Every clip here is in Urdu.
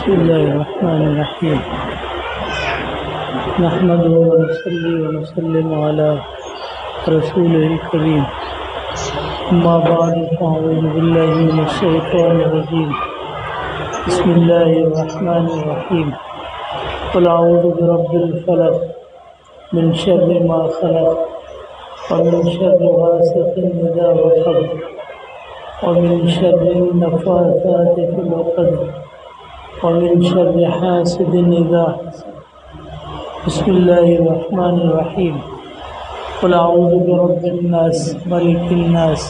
بسم الله الرحمن الرحيم. نحمده ونصلي ونسلم على رسوله الكريم. أما بعد فأعوذ بالله من الشيطان الرجيم. بسم الله الرحمن الرحيم. قل أعوذ برب الفلق من شر ما خلق ومن شر غاسق إذا وقب ومن شر النفاثات في العقد. ومن شر حاسد إذا حسد بسم الله الرحمن الرحيم. قل أعوذ برب الناس ملك الناس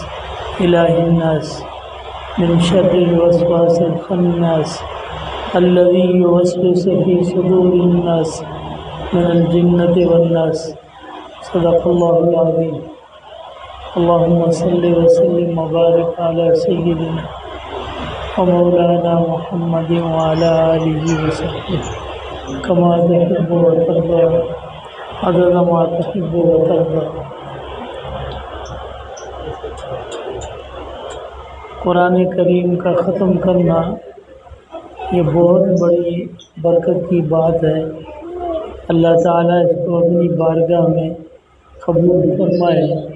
إله الناس من شر الوسواس الخناس الذي يوسوس في صدور الناس من الجنة والناس. صدق الله العظيم. اللهم صل وسلم وبارك على سيدنا ومولانا محمد وعلى آله وصحبه. كما تحب وترضى. عدد ما تحب وترضى. قرآن کریم کا ختم کرنا یہ بہت بڑی برکت کی بات ہے. اللہ تعالیٰ اس کو اپنی بارگاہ میں قبول فرمائے.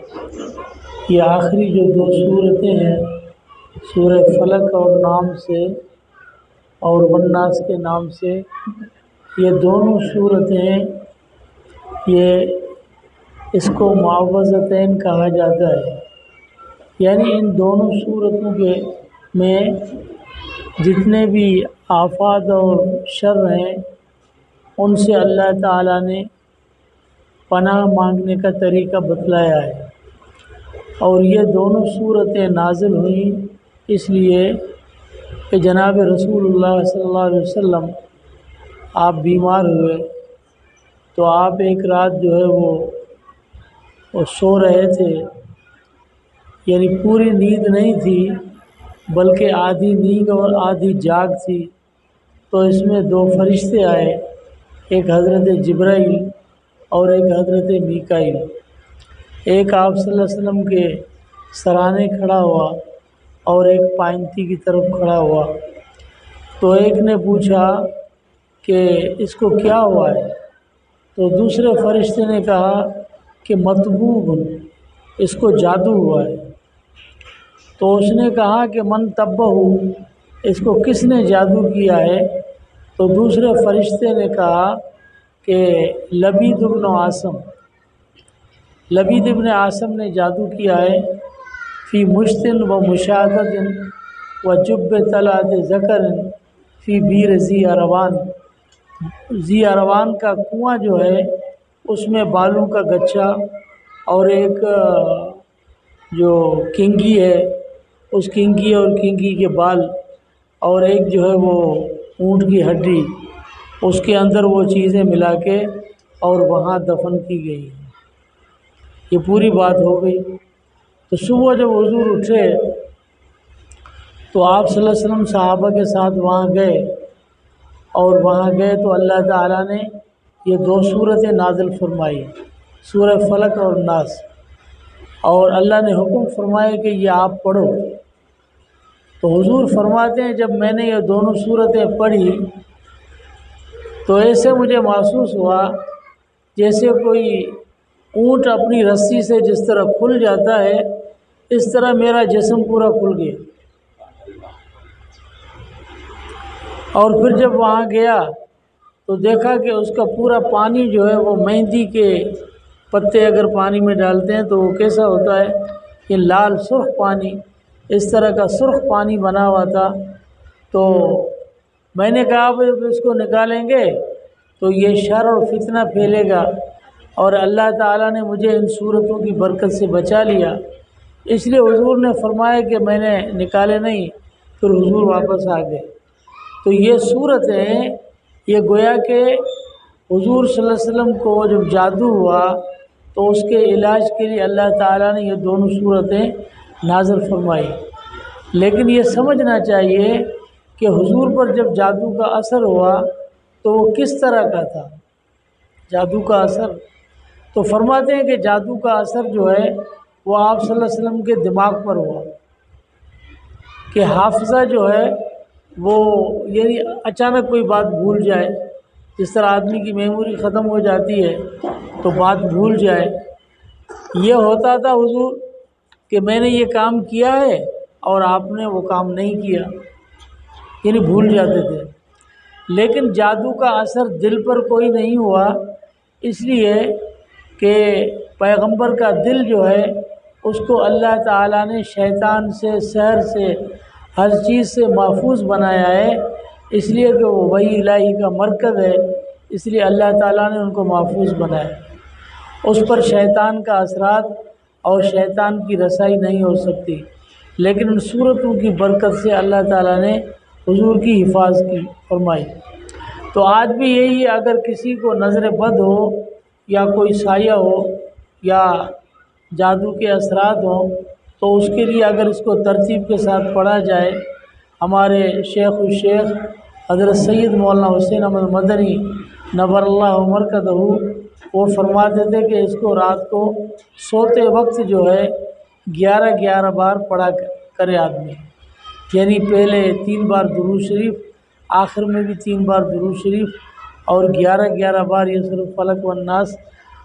یہ آخری جو دو صورتیں ہیں سورہ فلک اور نام سے اور والناس کے نام سے یہ دونوں صورتیں یہ اس کو معوضتین کہا جاتا ہے۔ یعنی ان دونوں صورتوں کے میں جتنے بھی آفات اور شر ہیں، ان سے اللہ تعالیٰ نے پناہ مانگنے کا طریقہ بتلایا ہے۔ اور یہ دونوں صورتیں نازل ہوئیں۔ اس لیے کہ جناب رسول اللہ صلی اللہ علیہ وسلم آپ بیمار ہوئے، تو آپ ایک رات جو ہے وہ وہ سو رہے تھے۔ یعنی پوری نیند نہیں تھی، بلکہ آدھی نیند اور آدھی جاگ تھی۔ تو اس میں دو فرشتے آئے، ایک حضرت جبرائیل اور ایک حضرت میکائیل۔ ایک آپ صلی اللہ علیہ وسلم کے سرانے کھڑا ہوا۔ اور ایک پائنتی کی طرف کھڑا ہوا۔ تو ایک نے پوچھا کہ اس کو کیا ہوا ہے؟ تو دوسرے فرشتے نے کہا کہ مطبوب، اس کو جادو ہوا ہے۔ تو اس نے کہا کہ من تبہ اس کو کس نے جادو کیا ہے؟ تو دوسرے فرشتے نے کہا کہ لبید ابن عاصم۔ لبید ابن عاصم نے جادو کیا ہے۔ فی مشتن و مشاہدت و جب طلعت ذکر فی بیر ذی اروان ذی اروان کا کنواں جو ہے، اس میں بالوں کا گچھا اور ایک جو کنگھی ہے، اس کنگھی اور کنگھی کے بال اور ایک جو ہے وہ اونٹ کی ہڈی، اس کے اندر وہ چیزیں ملا کے اور وہاں دفن کی گئی۔ یہ پوری بات ہو گئی۔ تو صبح جب حضور اٹھے تو آپ صلی اللہ علیہ وسلم صحابہ کے ساتھ وہاں گئے اور وہاں گئے تو اللہ تعالیٰ نے یہ دو صورتیں نازل فرمائی، سورہ فلک اور ناس۔ اور اللہ نے حکم فرمایا کہ یہ آپ پڑھو۔ تو حضور فرماتے ہیں، جب میں نے یہ دونوں صورتیں پڑھی تو ایسے مجھے محسوس ہوا جیسے کوئی اونٹ اپنی رسی سے جس طرح کھل جاتا ہے، اس طرح میرا جسم پورا کھل گیا۔ اور پھر جب وہاں گیا، تو دیکھا کہ اس کا پورا پانی جو ہے، وہ مہندی کے پتے اگر پانی میں ڈالتے ہیں، تو وہ کیسا ہوتا ہے؟ کہ لال سرخ پانی، اس طرح کا سرخ پانی بنا ہوا تھا۔ تو میں نے کہا اب اس کو نکالیں گے، تو یہ شر اور فتنہ پھیلے گا۔ اور اللہ تعالیٰ نے مجھے ان صورتوں کی برکت سے بچا لیا۔ اس لیے حضور نے فرمایا کہ میں نے نکالے نہیں، پھر حضور واپس آ گئے۔ تو یہ صورتیں یہ گویا کہ حضور صلی اللہ علیہ وسلم کو جب جادو ہوا تو اس کے علاج کے لیے اللہ تعالیٰ نے یہ دونوں صورتیں نازل فرمائی۔ لیکن یہ سمجھنا چاہیے کہ حضور پر جب جادو کا اثر ہوا تو وہ کس طرح کا تھا؟ جادو کا اثر تو فرماتے ہیں کہ جادو کا اثر جو ہے وہ آپ صلی اللہ علیہ وسلم کے دماغ پر ہوا۔ کہ حافظہ جو ہے وہ یعنی اچانک کوئی بات بھول جائے، جس طرح آدمی کی میموری ختم ہو جاتی ہے تو بات بھول جائے۔ یہ ہوتا تھا حضور کہ میں نے یہ کام کیا ہے اور آپ نے وہ کام نہیں کیا۔ یعنی بھول جاتے تھے۔ لیکن جادو کا اثر دل پر کوئی نہیں ہوا، اس لیے کہ پیغمبر کا دل جو ہے، اس کو اللہ تعالیٰ نے شیطان سے سحر سے، ہر چیز سے محفوظ بنایا ہے۔ اس لیے کہ وہ وہی الہی کا مرکز ہے۔ اس لیے اللہ تعالیٰ نے ان کو محفوظ بنایا اس پر شیطان کا اثرات اور شیطان کی رسائی نہیں ہو سکتی۔ لیکن ان صورتوں کی برکت سے اللہ تعالیٰ نے حضور کی حفاظت کی، فرمائی۔ تو آج بھی یہی ہے، اگر کسی کو نظر بد ہو یا کوئی سایہ ہو یا جادو کے اثرات ہوں، تو اس کے لیے اگر اس کو ترتیب کے ساتھ پڑھا جائے، ہمارے شیخ الشیخ حضرت سید مولانا حسین احمد مدنی نبر اللہ عمر کا دہو وہ فرماتے تھے کہ اس کو رات کو سوتے وقت جو ہے گیارہ گیارہ بار پڑھا کرے آدمی۔ یعنی پہلے تین بار درو شریف، آخر میں بھی تین بار درو شریف اور گیارہ گیارہ بار یہ صرف فلک و الناس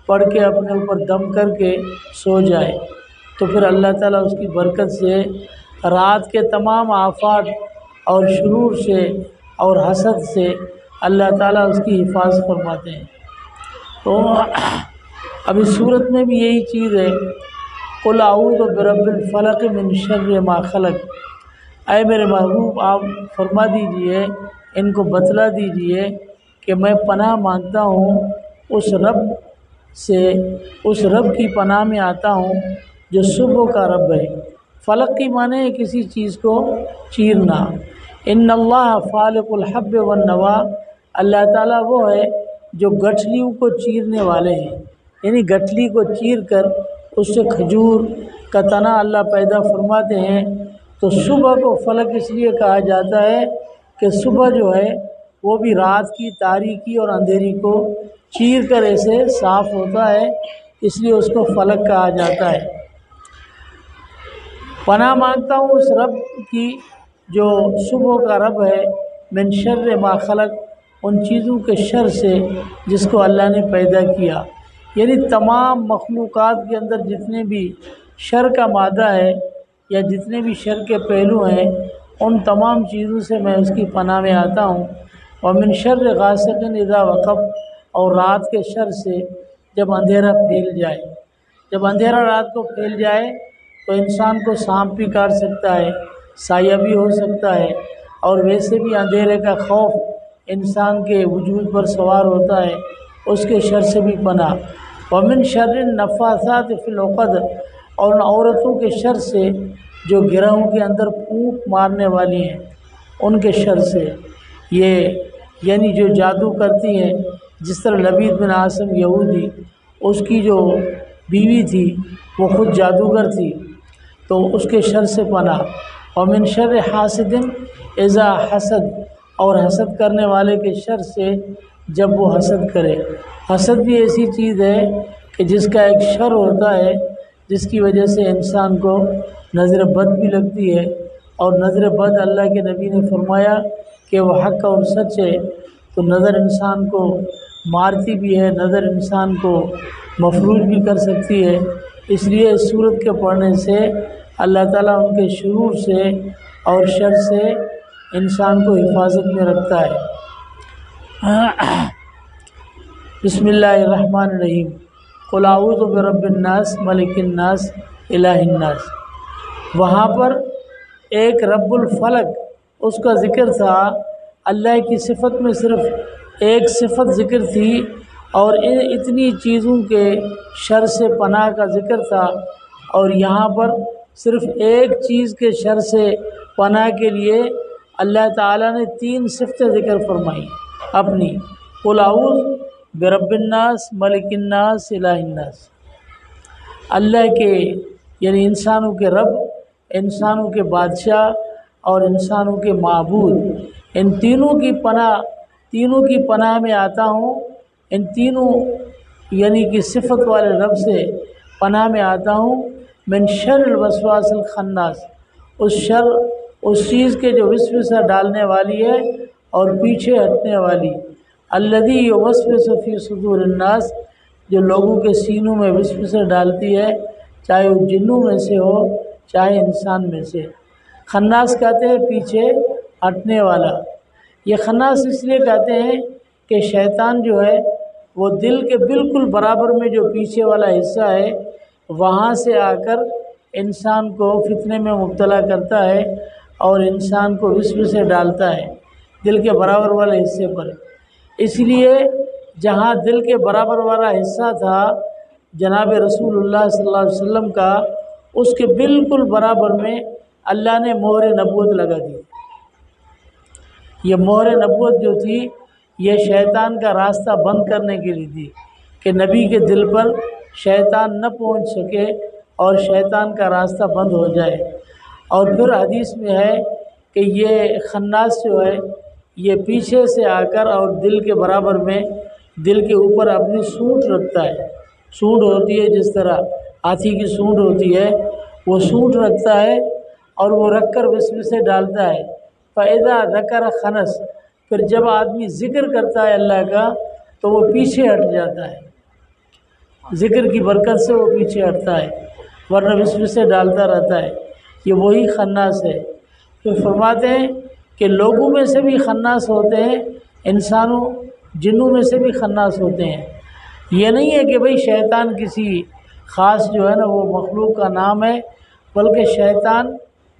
پڑھ کے اپنے اوپر دم کر کے سو جائے۔ تو پھر اللہ تعالیٰ اس کی برکت سے رات کے تمام آفات اور شرور سے اور حسد سے اللہ تعالیٰ اس کی حفاظت فرماتے ہیں۔ تو اب اس صورت میں بھی یہی چیز ہے۔ قل اعوذ برب الفلق من شر ما خلق۔ اے میرے محبوب، آپ فرما دیجیے، ان کو بتلا دیجیے کہ میں پناہ مانگتا ہوں، اس رب سے، اس رب کی پناہ میں آتا ہوں جو صبح کا رب ہے۔ فلق کی معنی ہے کسی چیز کو چیرنا۔ ان اللہ فالق الحب والنوا۔ اللہ تعالیٰ وہ ہے جو گٹھلیوں کو چیرنے والے ہیں۔ یعنی گٹھلی کو چیر کر اس سے کھجور کا تنا اللہ پیدا فرماتے ہیں۔ تو صبح کو فلک اس لیے کہا جاتا ہے کہ صبح جو ہے وہ بھی رات کی تاریکی اور اندھیری کو چیر کر ایسے صاف ہوتا ہے، اس لیے اس کو فلک کہا جاتا ہے۔ پناہ مانگتا ہوں اس رب کی جو صبح کا رب ہے، من شر ما خلق، ان چیزوں کے شر سے جس کو اللہ نے پیدا کیا۔ یعنی تمام مخلوقات کے اندر جتنے بھی شر کا مادہ ہے یا جتنے بھی شر کے پہلو ہیں، ان تمام چیزوں سے میں اس کی پناہ میں آتا ہوں۔ اور من شر غاسق اذا وقف اور رات کے شر سے جب اندھیرا پھیل جائے۔ جب اندھیرا رات کو پھیل جائے تو انسان کو سانپ بھی کاٹ سکتا ہے، سایہ بھی ہو سکتا ہے، اور ویسے بھی اندھیرے کا خوف انسان کے وجود پر سوار ہوتا ہے، اس کے شر سے بھی پناہ۔ ومن شر نفاثات فی العقد، اور ان عورتوں کے شر سے جو گرہوں کے اندر پھونک مارنے والی ہیں، ان کے شر سے۔ یہ یعنی جو جادو کرتی ہیں، جس طرح لبید بن عاصم یہودی، اس کی جو بیوی تھی، وہ خود جادوگر تھی۔ تو اس کے شر سے پناہ۔ اور من شر حاسد ایزا حسد۔ اور حسد کرنے والے کے شر سے جب وہ حسد کرے۔ حسد بھی ایسی چیز ہے کہ جس کا ایک شر ہوتا ہے، جس کی وجہ سے انسان کو نظر بد بھی لگتی ہے۔ اور نظر بد اللہ کے نبی نے فرمایا کہ وہ حق اور سچ ہے، تو نظر انسان کو مارتی بھی ہے، نظر انسان کو مفروض بھی کر سکتی ہے۔ اس لیے اس صورت کے پڑھنے سے اللہ تعالیٰ ان کے شرور سے اور شر سے انسان کو حفاظت میں رکھتا ہے۔ بسم اللہ الرحمن الرحیم۔ قلاؤد برب الناس، ملک الناس، الہ الناس۔ وہاں پر ایک رب الفلق اس کا ذکر تھا، اللہ کی صفت میں صرف ایک صفت ذکر تھی اور اتنی چیزوں کے شر سے پناہ کا ذکر تھا اور یہاں پر صرف ایک چیز کے شر سے پناہ کے لیے اللہ تعالیٰ نے تین صفتیں ذکر فرمائی اپنی قلاؤز برب الناس ملک الناس الہ الناس۔ اللہ کے یعنی انسانوں کے رب، انسانوں کے بادشاہ اور انسانوں کے معبود۔ ان تینوں کی پناہ، تینوں کی پناہ میں آتا ہوں۔ ان تینوں یعنی کہ صفت والے رب سے پناہ میں آتا ہوں۔ من شر الوسواس الخناس۔ اس شر، اس چیز کے جو وسوسہ ڈالنے والی ہے اور پیچھے ہٹنے والی۔ الدی وصف صفی صدور الناس، جو لوگوں کے سینوں میں وسوسہ ڈالتی ہے، چاہے وہ جنوں میں سے ہو، چاہے انسان میں سے۔ خناس کہتے ہیں پیچھے ہٹنے والا۔ یہ خناس اس لیے کہتے ہیں کہ شیطان جو ہے، وہ دل کے بالکل برابر میں جو پیچھے والا حصہ ہے، وہاں سے آ کر انسان کو فتنے میں مبتلا کرتا ہے اور انسان کو وسو سے ڈالتا ہے دل کے برابر والے حصے پر۔ اس لیے جہاں دل کے برابر والا حصہ تھا، جناب رسول اللہ صلی اللہ علیہ وسلم کا، اس کے بالکل برابر میں اللہ نے مہر نبوت لگا دی۔ یہ مہر نبوت جو تھی، یہ شیطان کا راستہ بند کرنے کے لیے تھی کہ نبی کے دل پر شیطان نہ پہنچ سکے اور شیطان کا راستہ بند ہو جائے۔ اور پھر حدیث میں ہے کہ یہ خناس جو ہے، یہ پیچھے سے آ کر اور دل کے برابر میں دل کے اوپر اپنی سونٹ رکھتا ہے۔ سونٹ ہوتی ہے جس طرح ہاتھی کی سونٹ ہوتی ہے، وہ سونٹ رکھتا ہے اور وہ رکھ کر وسو سے ڈالتا ہے۔ فائدہ ذکر خنس، پھر جب آدمی ذکر کرتا ہے اللہ کا، تو وہ پیچھے ہٹ جاتا ہے۔ ذکر کی برکت سے وہ پیچھے ہٹتا ہے، ورنہ وسو سے ڈالتا رہتا ہے۔ یہ وہی خناس ہے۔ پھر فرماتے ہیں کہ لوگوں میں سے بھی خناس ہوتے ہیں، انسانوں، جنوں میں سے بھی خناس ہوتے ہیں۔ یہ نہیں ہے کہ بھئی شیطان کسی خاص جو ہے نا وہ مخلوق کا نام ہے، بلکہ شیطان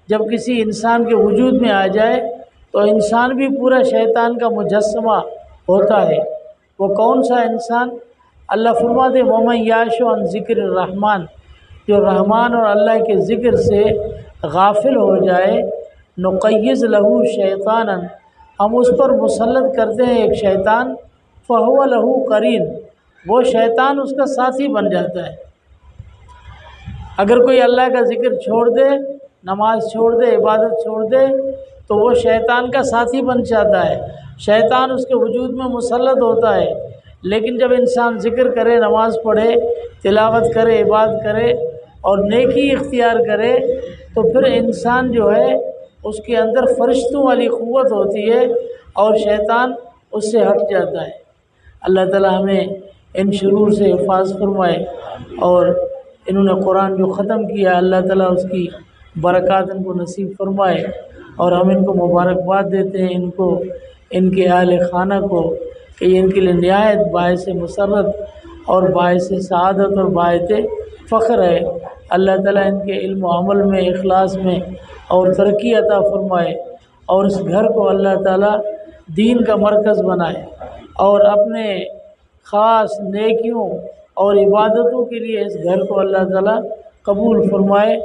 جب کسی انسان کے وجود میں آ جائے تو انسان بھی پورا شیطان کا مجسمہ ہوتا ہے۔ وہ کون سا انسان؟ اللہ فرمات محمد یاش و ذکر الرحمن جو رحمان اور اللہ کے ذکر سے غافل ہو جائے نقیز لہو شیطان ہم اس پر مسلط کرتے ہیں ایک شیطان فہو لہو کرین وہ شیطان اس کا ساتھی بن جاتا ہے۔ اگر کوئی اللہ کا ذکر چھوڑ دے نماز چھوڑ دے، عبادت چھوڑ دے، تو وہ شیطان کا ساتھی بن جاتا ہے۔ شیطان اس کے وجود میں مسلط ہوتا ہے۔ لیکن جب انسان ذکر کرے، نماز پڑھے، تلاوت کرے، عبادت کرے اور نیکی اختیار کرے، تو پھر انسان جو ہے، اس کے اندر فرشتوں والی قوت ہوتی ہے اور شیطان اس سے ہٹ جاتا ہے۔ اللہ تعالی ہمیں ان شرور سے حفاظ فرمائے اور انہوں نے قرآن جو ختم کیا، اللہ تعالیٰ اس کی برکات ان کو نصیب فرمائے اور ہم ان کو مبارکباد دیتے ہیں، ان کو، ان کے اہل خانہ کو کہ ان کے لیے نہایت باعث مسرت اور باعث سعادت اور باعث فخر ہے۔ اللہ تعالیٰ ان کے علم و عمل میں، اخلاص میں اور ترقی عطا فرمائے اور اس گھر کو اللہ تعالیٰ دین کا مرکز بنائے اور اپنے خاص نیکیوں اور عبادتوں کے لیے اس گھر کو اللہ تعالیٰ قبول فرمائے۔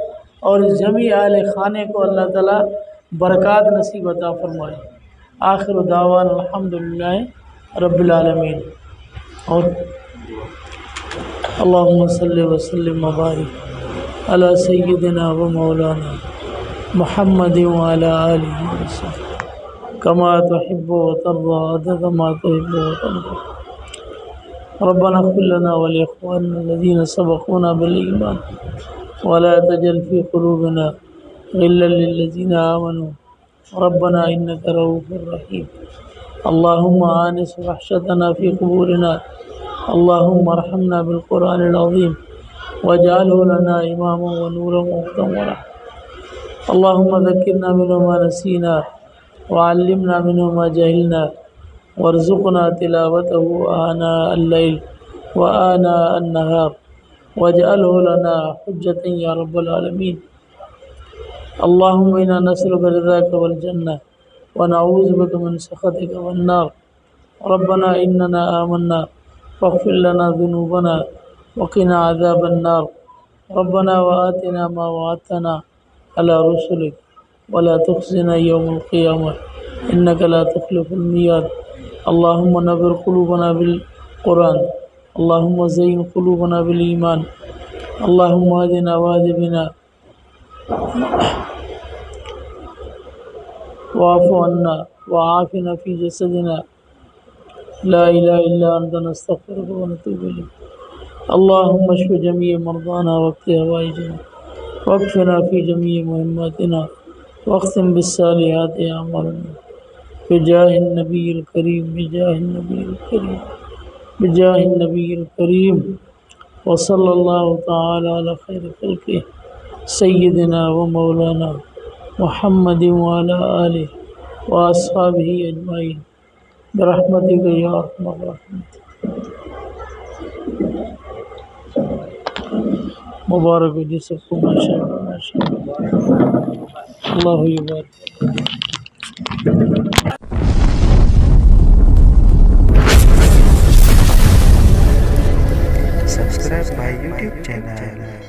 اور جمی اہل خانے کو اللہ تعالیٰ برکات نصیب عطا فرمائے۔ آخر دعوان الحمد للہ رب العالمین۔ اور اللہم صلی وسلم مبارک علی سیدنا و مولانا محمد وعلى آلہ وسلم کما تحب و ترضى عدد ما تحب و ترضى ربنا اغفر لنا ولإخواننا الذين سبقونا بالإيمان۔ ولا تجل في قلوبنا غلا للذين آمنوا. ربنا إنك رؤوف رحيم. اللهم آنس وحشتنا في قبورنا. اللهم ارحمنا بالقرآن العظيم. واجعله لنا إماما ونورا ورحمة اللهم ذكرنا منه ما نسينا. وعلمنا منه ما جهلنا. وارزقنا تلاوته آناء الليل وآناء النهار. واجعله لنا حجة يا رب العالمين. اللهم إنا نسألك رضاك والجنة ونعوذ بك من سخطك والنار. ربنا إننا آمنا. فاغفر لنا ذنوبنا وقنا عذاب النار. ربنا وآتنا ما وعدتنا على رسلك. ولا تخزنا يوم القيامة. إنك لا تخلف المياد اللهم نبر قلوبنا بالقرآن. اللهم زين قلوبنا بالإيمان. اللهم هدنا وهد بنا واعف عنا وعافنا في جسدنا. لا إله إلا أنت نستغفرك ونتوب إليك. اللهم اشف جميع مرضانا واقض هوائجنا واكفنا في جميع مهماتنا. واختم بالصالحات أعمالنا بجاه النبي الكريم بجاه النبي الكريم. بجاه النبي الكريم وصلى الله تعالى على خير خلقه سيدنا ومولانا محمد وعلى آله وأصحابه أجمعين. برحمتك يا أرحم الراحمين. مبارک ہو جی سب کو ماشاء اللہ ماشاء اللہ۔ اللہ subscribe my YouTube channel.